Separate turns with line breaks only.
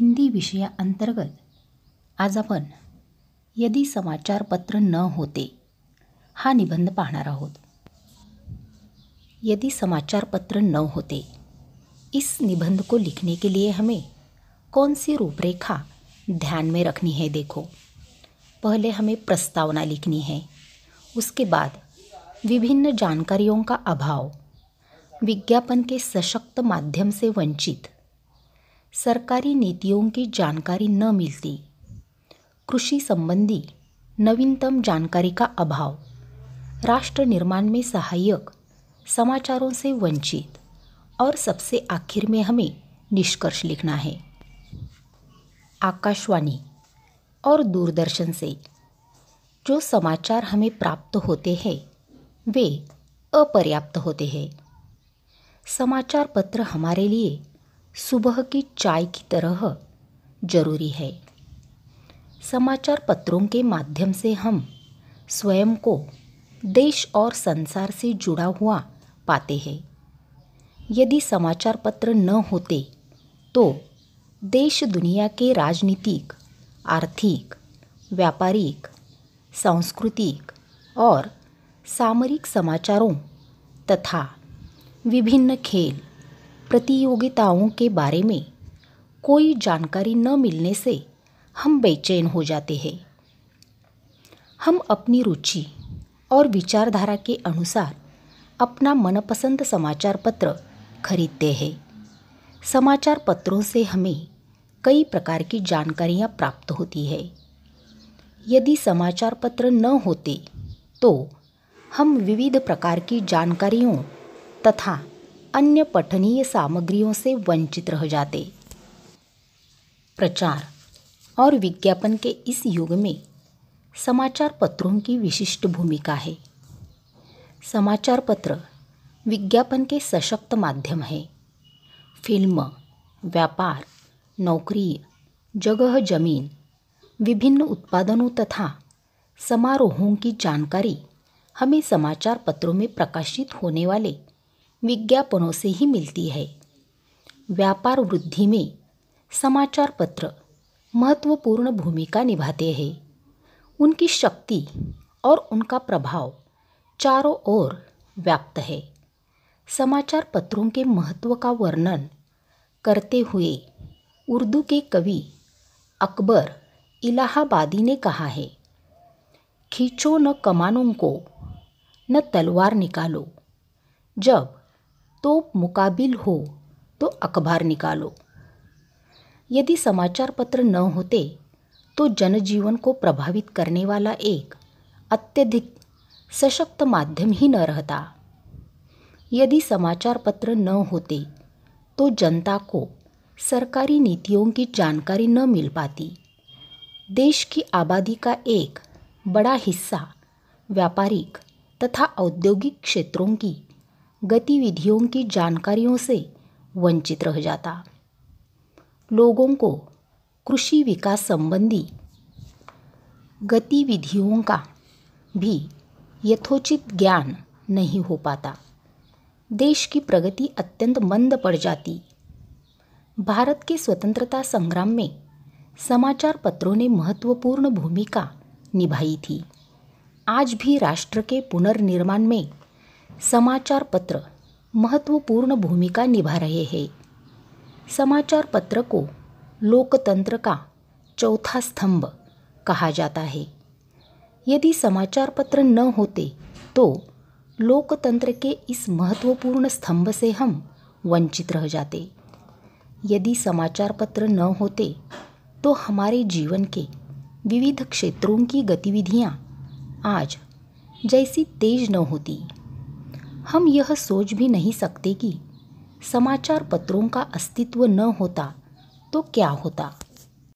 हिंदी विषया अंतर्गत आज आपण यदि समाचार पत्र न होते, हा निबंध पाहणार आहोत. यदि समाचार पत्र न होते, इस निबंध को लिखने के लिए हमें कौन सी रूपरेखा ध्यान में रखनी है देखो। पहले हमें प्रस्तावना लिखनी है, उसके बाद विभिन्न जानकारियों का अभाव, विज्ञापन के सशक्त माध्यम से वंचित सरकारी नीतियों की जानकारी न मिलती। कृषि संबंधी नवीनतम जानकारी का अभाव। राष्ट्र निर्माण में सहायक, समाचारों से वंचित और सबसे आखिर में हमें निष्कर्ष लिखना है। आकाशवाणी और दूरदर्शन से जो समाचार हमें प्राप्त होते हैं, वे अपर्याप्त होते हैं। समाचार पत्र हमारे लिए सुबह की चाय की तरह ज़रूरी है। समाचार पत्रों के माध्यम से हम स्वयं को देश और संसार से जुड़ा हुआ पाते हैं। यदि समाचार पत्र न होते तो देश दुनिया के राजनीतिक, आर्थिक, व्यापारिक, सांस्कृतिक और सामरिक समाचारों तथा विभिन्न खेल प्रतियोगिताओं के बारे में कोई जानकारी न मिलने से हम बेचैन हो जाते हैं। हम अपनी रुचि और विचारधारा के अनुसार अपना मनपसंद समाचार पत्र खरीदते हैं। समाचार पत्रों से हमें कई प्रकार की जानकारियाँ प्राप्त होती है। यदि समाचार पत्र न होते तो हम विविध प्रकार की जानकारियों तथा अन्य पठनीय सामग्रियों से वंचित रह जाते। प्रचार और विज्ञापन के इस युग में समाचार पत्रों की विशिष्ट भूमिका है। समाचार पत्र विज्ञापन के सशक्त माध्यम है। फ़िल्म, व्यापार, नौकरी, जगह ज़मीन, विभिन्न उत्पादनों तथा समारोहों की जानकारी हमें समाचार पत्रों में प्रकाशित होने वाले विज्ञापनों से ही मिलती है। व्यापार वृद्धि में समाचार पत्र महत्वपूर्ण भूमिका निभाते हैं। उनकी शक्ति और उनका प्रभाव चारों ओर व्याप्त है। समाचार पत्रों के महत्व का वर्णन करते हुए उर्दू के कवि अकबर इलाहाबादी ने कहा है, खींचो न कमानों को, न तलवार निकालो। जब तो मुकाबिल हो तो अखबार निकालो। यदि समाचार पत्र न होते तो जनजीवन को प्रभावित करने वाला एक अत्यधिक सशक्त माध्यम ही न रहता। यदि समाचार पत्र न होते तो जनता को सरकारी नीतियों की जानकारी न मिल पाती। देश की आबादी का एक बड़ा हिस्सा व्यापारिक तथा औद्योगिक क्षेत्रों की गतिविधियों की जानकारियों से वंचित रह जाता। लोगों को कृषि विकास संबंधी गतिविधियों का भी यथोचित ज्ञान नहीं हो पाता। देश की प्रगति अत्यंत मंद पड़ जाती। भारत के स्वतंत्रता संग्राम में समाचार पत्रों ने महत्वपूर्ण भूमिका निभाई थी। आज भी राष्ट्र के पुनर्निर्माण में समाचार पत्र महत्वपूर्ण भूमिका निभा रहे हैं। समाचार पत्र को लोकतंत्र का चौथा स्तंभ कहा जाता है। यदि समाचार पत्र न होते तो लोकतंत्र के इस महत्वपूर्ण स्तंभ से हम वंचित रह जाते। यदि समाचार पत्र न होते तो हमारे जीवन के विविध क्षेत्रों की गतिविधियाँ आज जैसी तेज न होती। हम यह सोच भी नहीं सकते कि समाचार पत्रों का अस्तित्व न होता तो क्या होता।